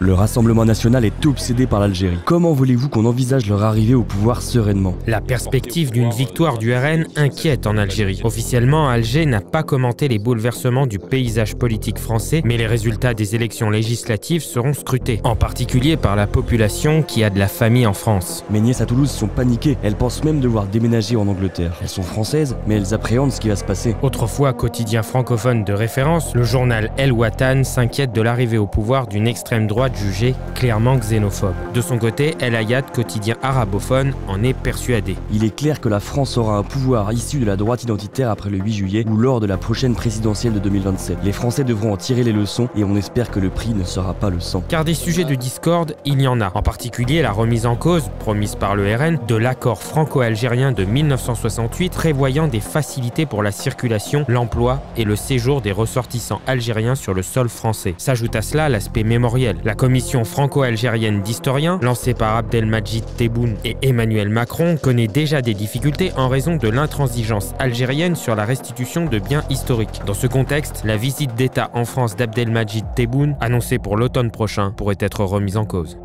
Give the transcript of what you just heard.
Le Rassemblement national est obsédé par l'Algérie. Comment voulez-vous qu'on envisage leur arrivée au pouvoir sereinement? La perspective d'une victoire du RN inquiète en Algérie. Officiellement, Alger n'a pas commenté les bouleversements du paysage politique français, mais les résultats des élections législatives seront scrutés, en particulier par la population qui a de la famille en France. Méniès à Toulouse sont paniquées, elles pensent même devoir déménager en Angleterre. Elles sont françaises, mais elles appréhendent ce qui va se passer. Autrefois quotidien francophone de référence, le journal El Watan s'inquiète de l'arrivée au pouvoir d'une extrême droite jugé clairement xénophobe. De son côté, El Hayat, quotidien arabophone, en est persuadé. Il est clair que la France aura un pouvoir issu de la droite identitaire après le 8 juillet ou lors de la prochaine présidentielle de 2027. Les Français devront en tirer les leçons et on espère que le prix ne sera pas le sang. Car des sujets de discorde, il y en a. En particulier la remise en cause, promise par le RN, de l'accord franco-algérien de 1968 prévoyant des facilités pour la circulation, l'emploi et le séjour des ressortissants algériens sur le sol français. S'ajoute à cela l'aspect mémoriel. La commission franco-algérienne d'historiens, lancée par Abdelmajid Tebboune et Emmanuel Macron, connaît déjà des difficultés en raison de l'intransigeance algérienne sur la restitution de biens historiques. Dans ce contexte, la visite d'État en France d'Abdelmajid Tebboune, annoncée pour l'automne prochain, pourrait être remise en cause.